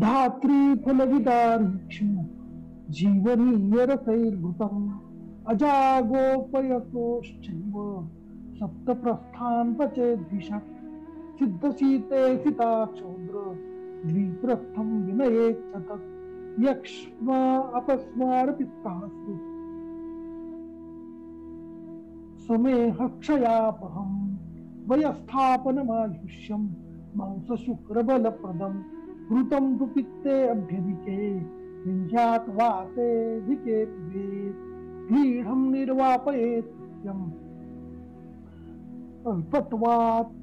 धातृफलविदारीक्षु जीवनीयरसैर्भृतम् अजागोपयतोश्चैव सप्तप्रस्थान् पचेद्विषक् सिद्धसीते सिता क्षौद्र द्विप्रस्थं विनयेच्छ तत् यक्ष्मा अपस्मारपित्तास्तु समेह वयस्थापनमायुष्यम् मांसशुक्रबलप्रदम् कृतं तु पित्ते अभ्यधिके विञ्जात् वाते धिके व्रीढं निर्वापयेत् नित्यम् अल्पत्वात्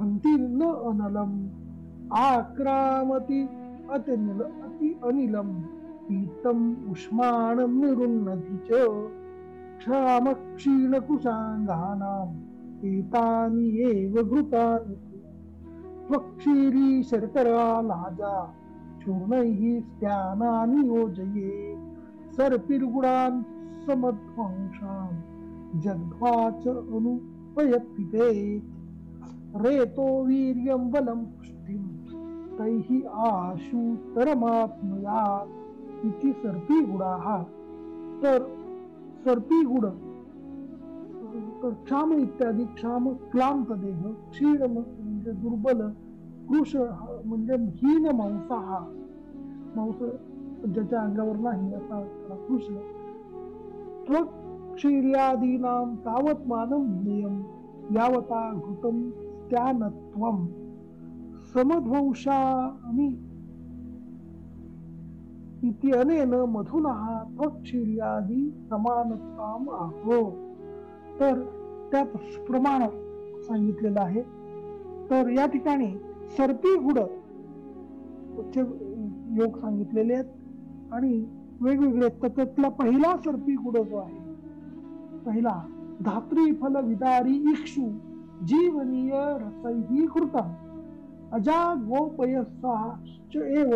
हन्ति न अनलम् आक्रामति अतिनिल अति अनिलम् पीतम् उष्माणं निरुन्नति च। क्षामक्षीणकुशाङ्गानाम् एतानि एव घृतानि। त्वक्षीरी शर्करा लाजा चूर्णैः स्त्यानानि योजये सर्पिर्गुणान् समध्वंसान् जग्ध्वा च अनुपयत्पिते रेतो वीर्यं बलं पुष्टिं तैः आशुतरमात्मयात् इति सर्पीगुणाः। तर सर्पीगुण तर क्षाम इत्यादी क्षाम क्लांत देह म्हणजे दुर्बल कृष म्हणजे हीन मांसा हा. मांस ज्याच्या अंगावर नाही असा कृष्ण त्वक्षीर्यादीनां तावत मानम ज्ञेयं यावता घृतम त्यानत्वं समध्वंशामि इति अनेन मधुनः त्वक्षीर्यादी समानताम आहो तर त्यात प्रमाण सांगितलेलं आहे. तर या ठिकाणी सर्पी गुड उच्च योग सांगितलेले आहेत. आणि वेगवेगळे त्याच्यातला पहिला सर्पी गुड जो आहे पहिला धात्री फल विदारी इक्षु जीवनीय रसैही कृतम। अजा गोपयसाश्च एव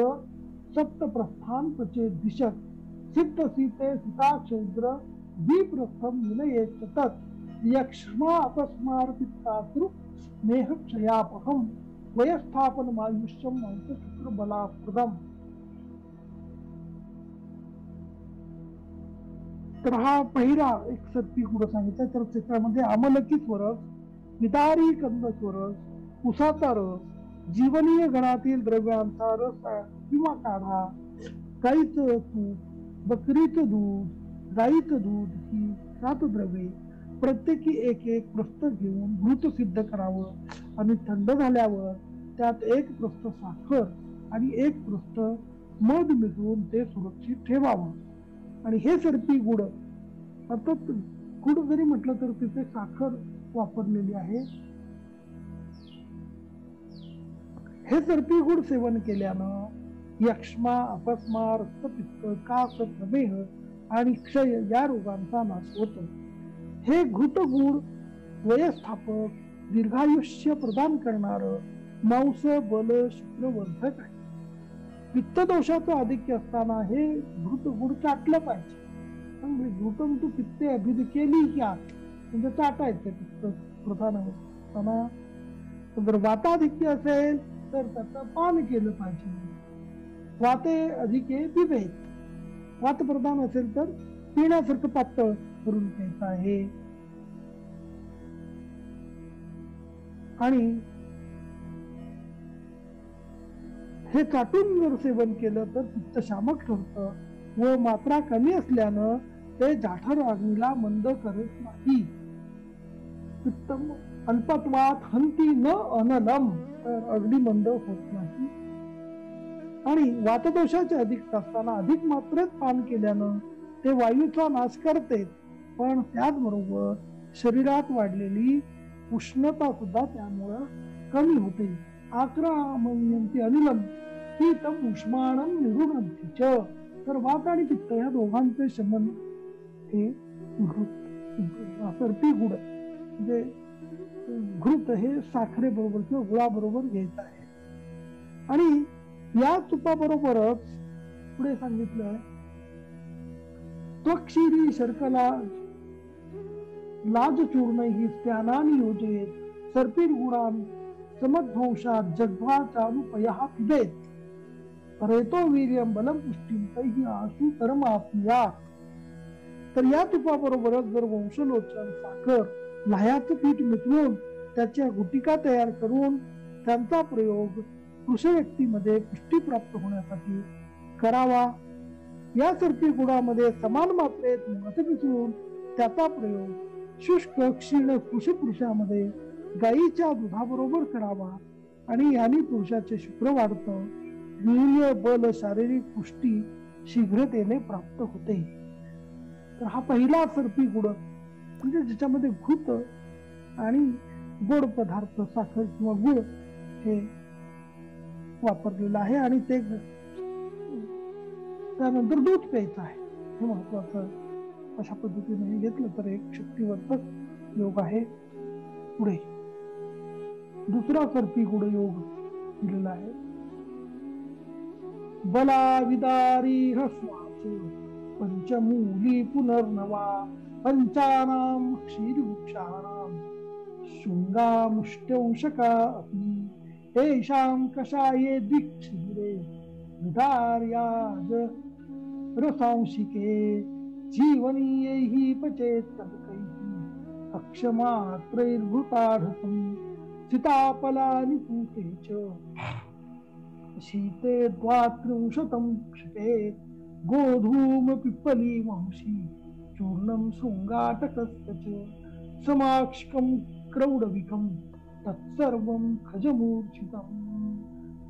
सप्तप्रस्थान पचे दिशक सिद्ध सीते सीता सीताक्षौद्र द्विप्रस्थम विनयेच तत् यक्ष्मा अपस्मार्पितातृ स्नेहक्षयापहम वयस्थापन आयुष्यम शुक्र बलाप्रदम तर हा पहिला एक सर्पी कुठं सांगितलं? तर चित्रामध्ये अमलकी स्वरस विदारी कंद स्वरस उसाचा रस जीवनीय गणातील द्रव्यांचा रस किंवा काढा गाईचं तूप बकरीचं दूध गाईचं दूध ही सात द्रव्ये प्रत्येकी एक एक प्रस्त घेऊन मृत सिद्ध करावं आणि थंड झाल्यावर त्यात एक प्रस्थ साखर आणि एक प्रस्थ मध मिसळून ते सुरक्षित ठेवावं. आणि हे सरपी गुड अर्थात गुड जरी म्हटलं तर तिथे साखर वापरलेली आहे. हे सर्पी गुड सेवन केल्यानं यक्ष्मा अपस्मा रक्तपित्त कास प्रमेह आणि क्षय या रोगांचा नाश होतो. हे घुटगुड वयस्थापक दीर्घायुष्य प्रदान करणार मांस बल शुक्रवर्धक आहे. पित्तदोषाचं आधिक्य असताना हे घृतगुड चाटलं पाहिजे. घृतम तू पित्ते अभिधी केली क्या म्हणजे चाटायचं पित्त प्रधान असताना जर वाताधिक्य असेल तर त्याचं पान केलं पाहिजे. वाते अधिके पिबेत वात प्रधान असेल तर पिण्यासारखं पातळ. करून प्यायचं आहे. आणि हे चाटून जर सेवन केलं तर पित्त शामक ठरतं. व मात्रा कमी असल्यानं ते जाठर अग्नीला मंद करत नाही. पित्त अल्पत्वात हंती न अनलम तर अगदी मंद होत नाही. आणि वातदोषाचे अधिक असताना अधिक मात्रेत पान केल्यानं ते वायूचा नाश करते. पण त्याचबरोबर शरीरात वाढलेली उष्णता सुद्धा त्यामुळं कमी होते. आक्रामयंती अनिलम शीतम उष्माणम निरुणंतीच तर वात आणि पित्त या दोघांचे शमन हे सर्पी गुड म्हणजे घृत हे साखरे बरोबर किंवा गुळाबरोबर घ्यायचं आहे. आणि या तुपाबरोबरच पुढे सांगितलं त्वक्षिरी शर्कला लाज चूर्ण ही स्त्यानानी योजयेत सर्पीर गुणान समध्वंशात जग्वा चालू पया पिबेत। परेतो वीर्यम बलम पुष्टी तैही आशु कर्म आपल्या तर या तुपाबरोबरच जर वंशलोचन साखर लाह्याचं पीठ मिटवून त्याच्या गुटिका तयार करून त्यांचा प्रयोग कृष व्यक्तीमध्ये पुष्टी प्राप्त होण्यासाठी करावा. या सर्पी गुणामध्ये समान मात्रेत मत मिसळून त्याचा प्रयोग शुष्क क्षीण पुरुषामध्ये गायीच्या दुधाबरोबर करावा आणि याने पुरुषाचे शुक्र वाढत. वीर्य बल शारीरिक पुष्टी शीघ्रतेने प्राप्त होते. तर हा पहिला सर्पी गुड म्हणजे ज्याच्यामध्ये घुत आणि गोड पदार्थ साखर किंवा गुळ हे वापरलेलं आहे आणि ते त्यानंतर दूध प्यायचं आहे. हे महत्वाचं अशा पद्धतीने घेतलं तर एक शक्तिवर्धक योग आहे पुढे. दुसरा सर्पी गुड योग दिलेला आहे. बला विदारी ह्रस्वाच पंचमूली पुनर्नवा पंचानाम क्षीरवृक्षाणाम शृंगामुष्ट्यंशका अपि येषां कषाये दिक्षिरे विदार्याज रसांशिके జీవనీయై పచేత్తముకై కక్షమాత్రైర్భృతాఢసం చితాపలాని పూతే చ. శీతే ద్వాత్రింశతం క్షిపే గోధూమ పిప్పలీమంసి చూర్ణం శృంగాటకస్య చ. సమాక్షకం క్రౌడవికం తత్సర్వం ఖజమూర్ఛితం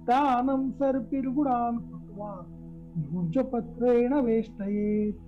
దానం సర్పిర్గుణాన్ కృత్వా యూజపత్రేణ వేష్టయేత్.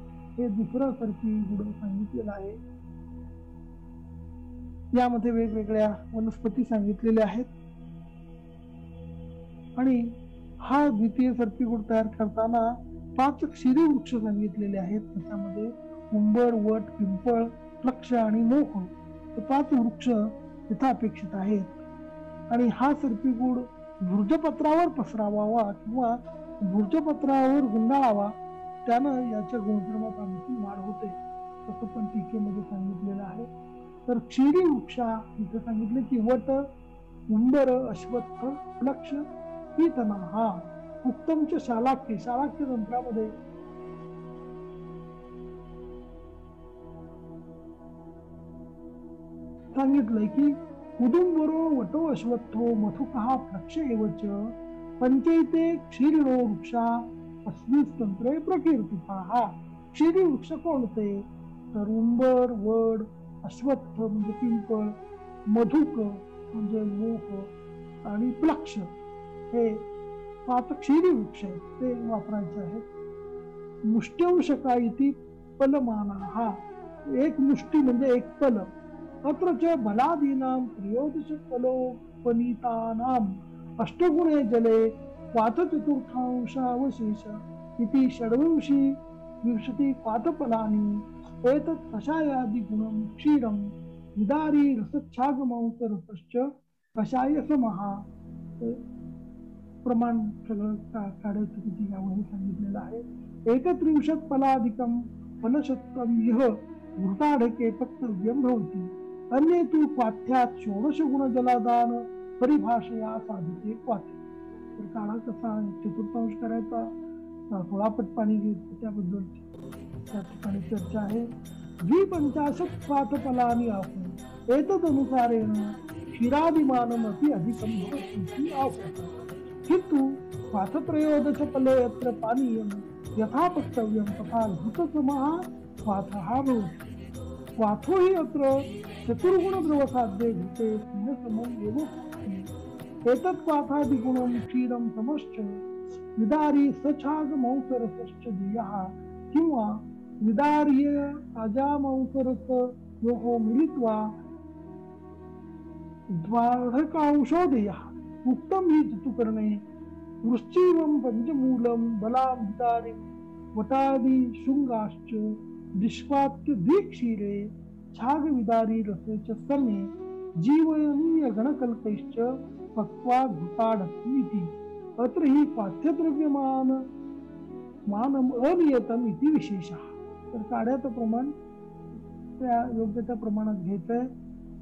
हे दुसरं सर्पी गुण सांगितलेलं आहे. यामध्ये वेगवेगळ्या वनस्पती सांगितलेल्या आहेत. आणि हा द्वितीय सर्पी गुड तयार करताना पाच क्षीरी वृक्ष सांगितलेले आहेत. त्याच्यामध्ये उंबर वट पिंपळ लक्ष आणि मोह हे पाच वृक्ष तिथं अपेक्षित आहेत. आणि हा सर्पी गुड भुर्जपत्रावर पसरावा किंवा भुर्जपत्रावर गुंडाळावा त्यानं याच्या गुणधर्मात आणखी वाढ होते तसं पण टीकेमध्ये सांगितलेलं आहे. तर क्षीरी वृक्षा इथं सांगितले की वट उंबर अश्वत्थ लक्ष पीतना हा उत्तमच्या शालाक्य शालाक्य तंत्रामध्ये सांगितलंय की उदुंबरो वटो अश्वत्थो मथुकहा प्रक्ष एवच पंचैते क्षीरिणो वृक्षा असलीच तंत्रे प्रकीर्ती. पहा शिरी वृक्ष कोणते तर उंबर वड अश्वत्थ म्हणजे पिंपळ मधुक म्हणजे मोह आणि प्लक्ष. हे पाच क्षीरी वृक्ष आहेत. ते वापरायचे आहेत. मुष्ट्यंशका इति पलमाना. हा एक मुष्टी म्हणजे एक पल. अत्र च प्रियोदश पलो पनीतानाम अष्टगुणे जले क्वाथचतुर्थांशावशेष इति षड्विंशी विंशति क्वाथफलानि एतत् कषायादिगुणं क्षीरं विदारी रसच्छागमौतरसश्च कषायसमहा प्रमाण सगळं का काढायचं किती यामध्ये सांगितलेलं आहे. एकत्रिंशत फलाधिकं फलशतकं यह वृताढके फक्त व्यंभवती अन्य तू क्वाथ्यात षोडश गुण जलादान परिभाषया साधिते क्वाथे तर काळा कसा चतुर्थांश करायचा सोळापट पाणी घ्यायचं त्याबद्दल त्या ठिकाणी चर्चा आहे. द्विपंचाशत क्वाथ फलानी आहो. एतदनुसारेण क्षीरादिमानमपि अधिकं भवति आहो. किन्तु क्वाथत्रयोदश फले यत्र पानीयं यथा पक्तव्यं तथा घृतसमः क्वाथः भवति। क्वाथो हि अत्र चतुर्गुणद्रवसाध्ये घृते समम् एव एतत् क्वाथादिगुणं क्षीरं समश्च। विदारी सछागमौसरसश्च धियः किंवा विदार्य अजामौसरसयोः मिलित्वा द्वाढकांशो उक्तं हि ऋतुकरणे वृश्चिवं पञ्चमूलं बलां वटादि शृङ्गाश्च शुंगाश्च निष्पात्य द्विक्षीरे छाग समे जीवनीयगणकल्पैश्च पक्वा घुताडती अत्र ही पाठ्यद्रव्यमान मानम अनियतम इति विशेष. तर काढ्याचं प्रमाण त्या योग्य त्या प्रमाणात घ्यायचंय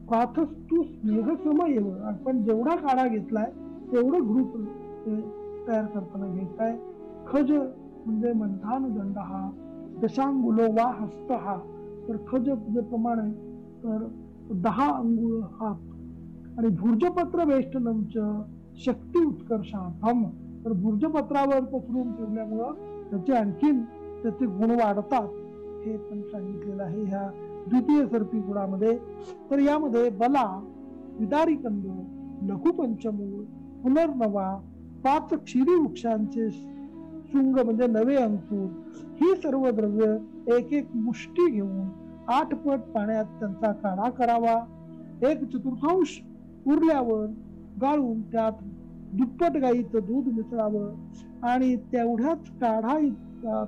प्राथस्तू स्नेह समयव आपण जेवढा काढा घेतलाय तेवढं घृत तयार करताना घ्यायचंय खज म्हणजे मंथान दंड हा दशांगुलो वा हस्त. हा तर खज प्रमाण आहे तर दहा अंगुळ हा आणि भुर्जपत्र वेष्टनमच शक्ती उत्कर्षार्थम. तर भुर्जपत्रावर पसरून ठेवल्यामुळं त्याचे आणखीन त्याचे गुण वाढतात. हे पण सांगितलेलं आहे ह्या द्वितीय सर्पी गुणामध्ये. तर यामध्ये बला विदारी कंद लघुपंचमूळ पुनर्नवा पाच क्षीरी वृक्षांचे शुंग म्हणजे नवे अंकुर. ही सर्व द्रव्य एक एक मुष्टी घेऊन आठ पट पाण्यात त्यांचा काढा करावा. एक चतुर्थांश उरल्यावर गाळून त्यात दुप्पट गाईचं दूध मिसळावं आणि तेवढ्याच काढा इतका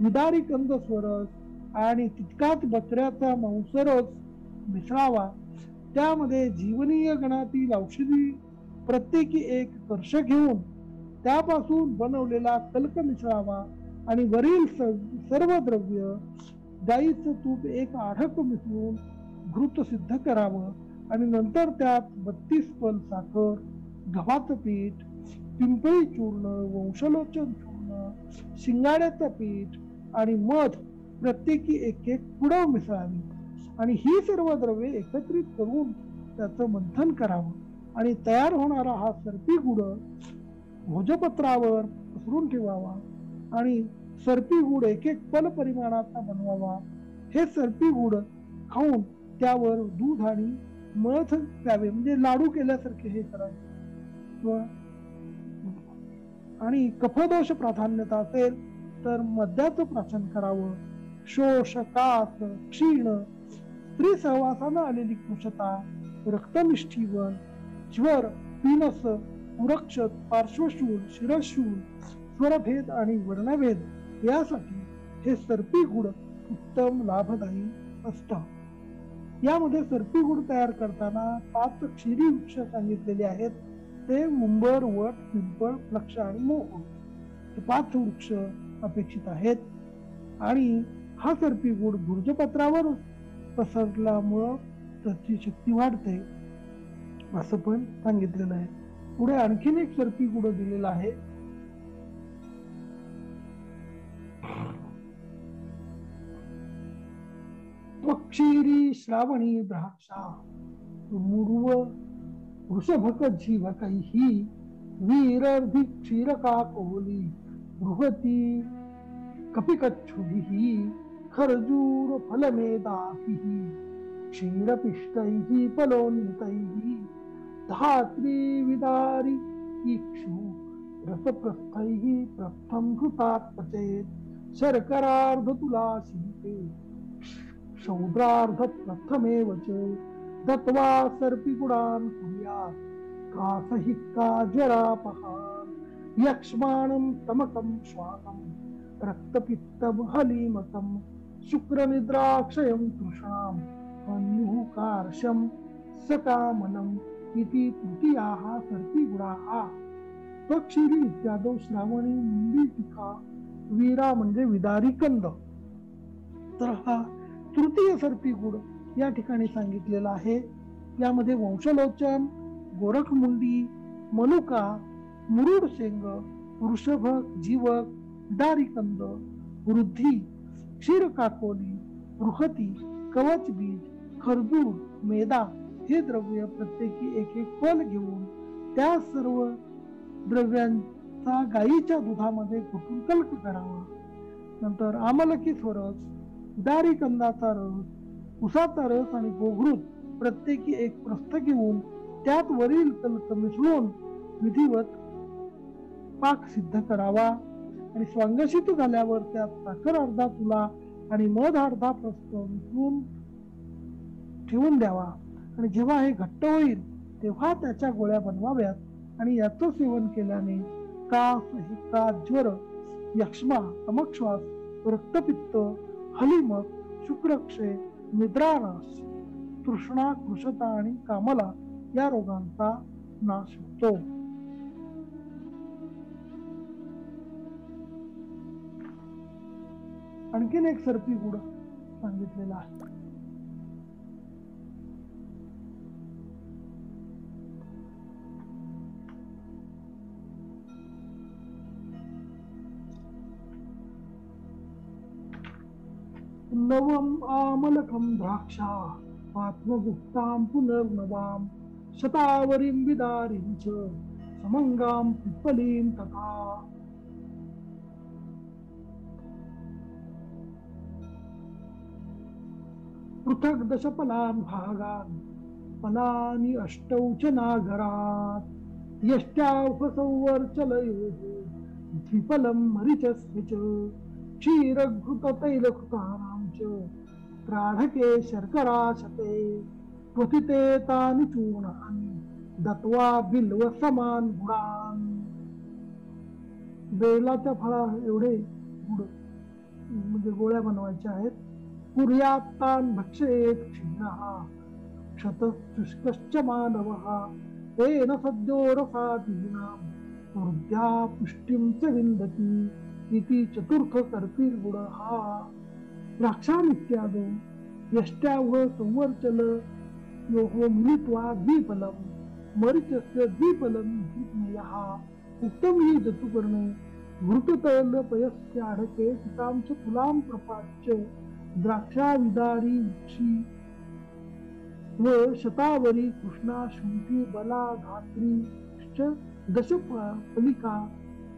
विदारी कंद स्वरस आणि तितकाच बकऱ्याचा मांसरस मिसळावा. त्यामध्ये जीवनीय गणातील औषधी प्रत्येकी एक कर्ष घेऊन त्यापासून बनवलेला कल्क मिसळावा आणि वरील सर्व द्रव्य गाईचं तूप एक आढक मिसळून घृत सिद्ध करावं. आणि नंतर त्यात बत्तीस पल साखर गव्हाचं पीठ पिंपळी चूर्ण वंशलोचन चूर्ण शिंगाड्याचं पीठ आणि मध प्रत्येकी एक एक पुडव मिसळावी आणि ही सर्व द्रव्ये एकत्रित करून त्याचं मंथन करावं. आणि तयार होणारा हा सर्पी गुड भोजपत्रावर पसरून ठेवावा आणि सर्पी गुड एक एक पल परिमाणाचा बनवावा. हे सर्पी गुड खाऊन त्यावर दूध आणि मध द्यावे म्हणजे लाडू केल्यासारखे हे करावे आणि कफदोष प्राधान्यता असेल तर मद्याचं प्राशन करावं. शोष कास क्षीण स्त्री सहवासानं आलेली कृषता रक्तनिष्ठीवन ज्वर पिनस उरक्षत पार्श्वशूल शिरशूल स्वरभेद आणि वर्णभेद यासाठी हे सर्पी गुड उत्तम लाभदायी असतात. यामध्ये सर्पी गुड तयार करताना पाच क्षीरी वृक्ष सांगितलेले आहेत. ते मुंबर वट पिंपळ लक्ष आणि मोह. हे पाच वृक्ष अपेक्षित आहेत. आणि हा सर्पी गुड भुर्जपत्रावर पसरल्यामुळं त्याची शक्ती वाढते. असं पण सांगितलेलं आहे. पुढे आणखीन एक सर्पी गुड दिलेला आहे. पक्षीरी श्रावणी द्राक्षा मुर्व वृषभक जीवकैः वीरर्धि क्षीरका कोहली बृहती कपिकच्छुभिः खर्जूर फलमेदाभिः क्षीरपिष्टैः फलोन्नतैः धात्री विदारी इक्षु रसप्रस्थैः प्रस्थं घृतात् पचेत् शर्करार्ध तुला शिल्पे शौद्रार्ध प्रथमेव च दत्वा सर्पिगुणान् कुर्यात् का ज्वरापहान् यक्ष्माणं तमकं श्वासं रक्तपित्तं हलीमतं शुक्रनिद्राक्षयं तृष्णाम् मन्युः कार्शं सकामनम् इति तृतीयाः सर्पिगुणाः पक्षिरी इत्यादौ श्रावणी मुंडी टिका वीरा म्हणजे विदारी कंद तर हा तृतीय सर्पी गुड या ठिकाणी सांगितलेलं आहे. यामध्ये वंशलोचन गोरखमुंडी मनुका मुरुड शेंग वृषभक जीवक दारिकंद वृद्धी क्षीरकाकोली बृहती कवच बीज खरजूर मेदा हे द्रव्य प्रत्येकी एक एक फल घेऊन त्या सर्व द्रव्यांचा गायीच्या दुधामध्ये कुठून कल्प करावा? नंतर आमलकी स्वरस दारी कंदाचा रस उसाचा रस आणि गोघृत प्रत्येकी एक प्रस्थ घेऊन त्यात वरील तलक मिसळून विधिवत पाक सिद्ध करावा आणि स्वांगशित झाल्यावर त्यात साखर अर्धा तुला आणि मध अर्धा प्रस्त मिसळून ठेवून द्यावा. आणि जेव्हा हे घट्ट होईल तेव्हा त्याच्या गोळ्या बनवाव्यात आणि याचं सेवन केल्याने कास हिता ज्वर यक्ष्मा अमक्षवास रक्तपित्त हलिमक शुक्रक्षय निद्रानाश तृष्णा कृशता आणि कामला या रोगांचा नाश होतो. आणखीन एक सर्पी गुड सांगितलेला आहे. नवम आमलकम द्राक्षा आत्मगुप्तां पुनर्नवाम शतावरीं विदारीं च समंगाम पिप्पलीं तथा। पृथक दशपलान भागान फलानी अष्टौ च नागरात। यष्ट्या द्विपलं द्विफलं मरिचस्य च क्षीरघृततैलकृतानां च। प्राढके शर्कराशते क्वथिते तानि चूर्णानि दत्वा बिल्व समान गुणान। बेलाच्या फळा एवढे गुड म्हणजे गोळ्या बनवायच्या आहेत। कुर्यात्तान भक्षेत क्षीणः क्षत शुष्कश्च मानवः तेन सद्यो रसादीनां ऊर्ध्या पुष्टिं च विन्दति इति चतुर्थ सर्पी गुण हा यष्ट्याव संवर्चल योगो मिलित्वा द्विफलम मरिचस्य द्विफलम द्विज्ञयः उत्तम ही जतुपर्णे घृततैल पयस्याढके सितांश तुलां प्रपाच्य द्राक्षाविदारी वृक्षी। व शतावरी कृष्णा शुंठी बला धात्री दश पलिका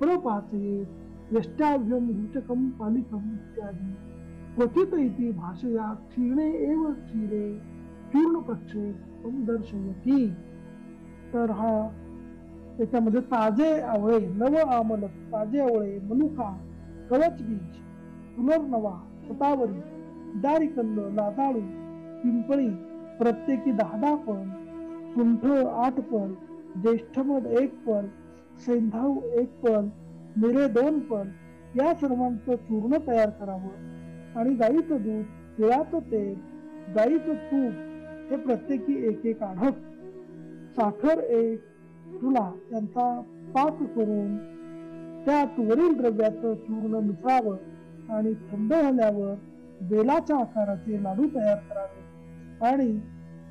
प्रपाचयेत। यष्टाव्यम रुचकम पालिकम इत्यादी। क्वचित इति भाषया क्षीणे एव क्षीरे पूर्ण प्रक्षेपम दर्शयती। तर हा त्याच्यामध्ये ताजे आवळे नव आमल ताजे आवळे मनुका कवच बीज पुनर्नवा शतावरी दारिकंद लादाळू पिंपळी प्रत्येकी दहा दहा पण सुंठ आठ पण ज्येष्ठमध एक पण सैंधाव एक पण मिरे दोन पण या सर्वांचं चूर्ण तयार करावं. आणि गाईचं दूध तिळाचं तेल गाईचं तूप हे प्रत्येकी एक एक आढक साखर एक तुला त्यांचा पाक करून त्यात वरील द्रव्याचं चूर्ण मिसळावं आणि थंड झाल्यावर बेलाच्या आकाराचे लाडू तयार करावे. आणि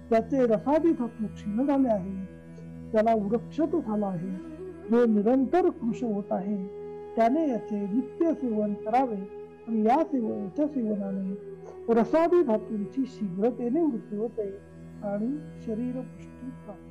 त्याचे रसादी धातू क्षीण झाले आहे त्याला वृक्षत झाला आहे जो निरंतर कृश होत आहे त्याने याचे नित्य सेवन करावे. या सेवनेच्या सेवनाने रसादी धातूंची शीघ्रतेने वृद्धी होते आणि शरीर पुष्टी प्राप्त